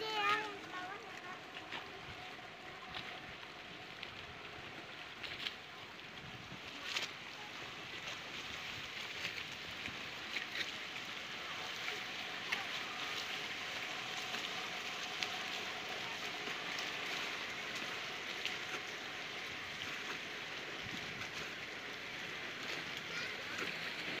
Yeah.